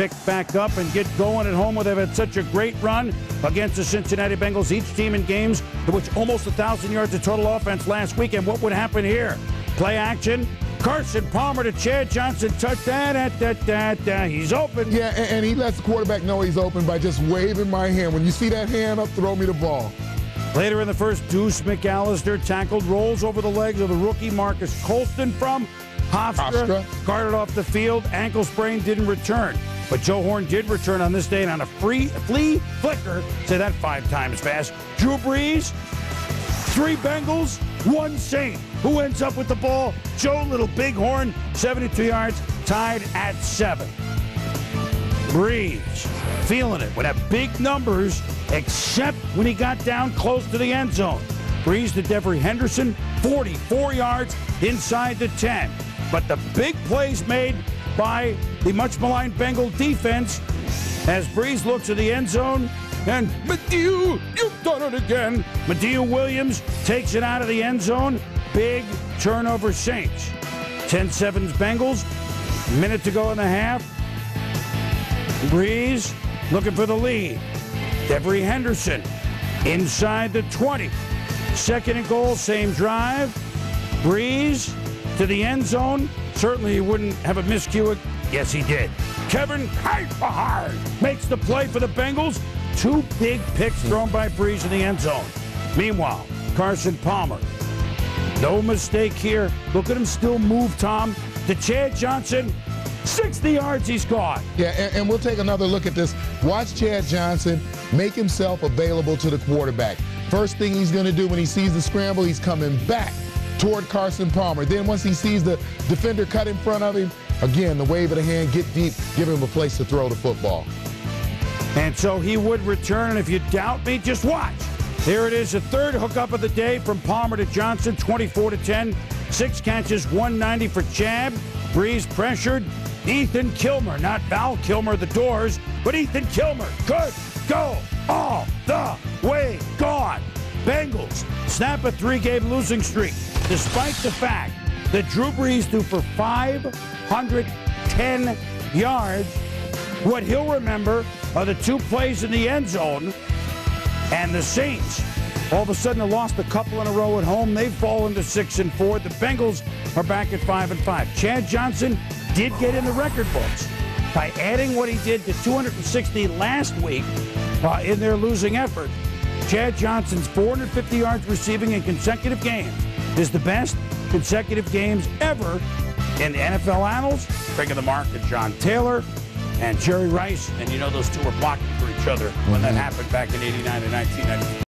pick back up and get going at home where they've had such a great run against the Cincinnati Bengals, each team in games to which almost a 1,000 yards of total offense last week. And what would happen here? Play action. Carson Palmer to Chad Johnson. Touchdown. that, da, da, da. He's open. Yeah, and, and he lets the quarterback know he's open by just waving my hand. When you see that hand up, throw me the ball. Later in the first, Deuce McAllister tackled, rolls over the legs of the rookie Marques Colston from Hofstra. Hofstra. Carted off the field, ankle sprain, didn't return. But Joe Horn did return on this day and on a free flea flicker, say that five times fast. Drew Brees, three Bengals, one Saint. Who ends up with the ball? Joe Little Bighorn, 72 yards, tied at seven. Brees feeling it would have big numbers, except when he got down close to the end zone. Brees to Devery Henderson, 44 yards inside the 10. But the big plays made by the much maligned Bengal defense as Brees looks at the end zone and Madieu, you've done it again. Madieu Williams takes it out of the end zone. Big turnover Saints. 10-7 Bengals. Minute to go in the half. Brees looking for the lead. Devery Henderson inside the 20. Second and goal, same drive. Brees to the end zone. Certainly he wouldn't have a miscue. Yes, he did. Kevin Kaesviharn makes the play for the Bengals. Two big picks thrown by Brees in the end zone. Meanwhile, Carson Palmer. No mistake here. Look at him still move, Tom. To Chad Johnson. 60 yards he's gone. Yeah, and, and, we'll take another look at this. Watch Chad Johnson make himself available to the quarterback. First thing he's going to do when he sees the scramble, he's coming back toward Carson Palmer. Then once he sees the defender cut in front of him, again, the wave of the hand, get deep, give him a place to throw the football. And so he would return. And if you doubt me, just watch. Here it is, the third hookup of the day from Palmer to Johnson, 24 to 10. Six catches, 190 for Chad. Brees pressured. Ethan Kilmer, not Val Kilmer, the doors, but Ethan Kilmer could go all the snap a three-game losing streak, despite the fact that Drew Brees threw for 510 yards. What he'll remember are the two plays in the end zone and the Saints. All of a sudden, have lost a couple in a row at home. They've fallen to six and four. The Bengals are back at five and five. Chad Johnson did get in the record books by adding what he did to 260 last week uh, in their losing effort. Chad Johnson's 450 yards receiving in consecutive games is the best consecutive games ever in the NFL annals. Of the mark to John Taylor and Jerry Rice. And you know those two were blocking for each other when that mm-hmm. happened back in 89 and 1990.